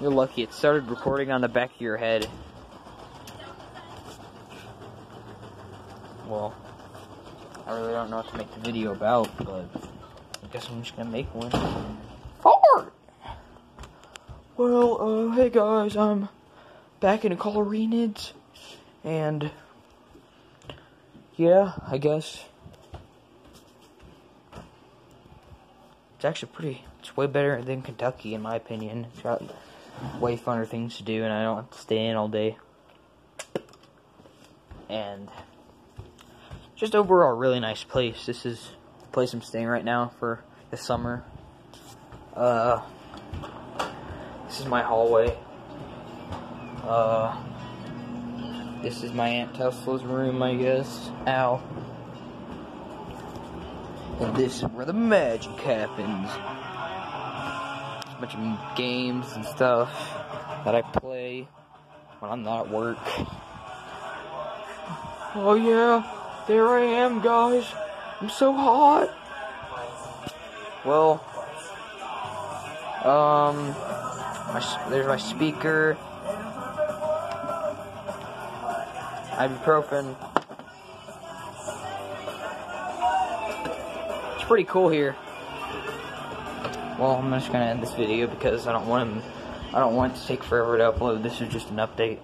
You're lucky it started recording on the back of your head. Well, I really don't know what to make the video about, but I guess I'm just gonna make one. Fart! Well, uh, hey guys, I'm back in Colorinids, and yeah, I guess it's actually pretty, it's way better than Kentucky in my opinion. It's got way funner things to do, and I don't have to stay in all day. And just overall, really nice place. This is the place I'm staying right now for the summer. Uh, this is my hallway. Uh, this is my Aunt Tesla's room, I guess. Ow. And this is where the magic happens. A bunch of games and stuff that I play when I'm not at work. Oh yeah, there I am, guys. I'm so hot. Well, um, my, there's my speaker. Ibuprofen. It's pretty cool here. Well, I'm just gonna end this video because I don't want I don't want it to take forever to upload. This is just an update.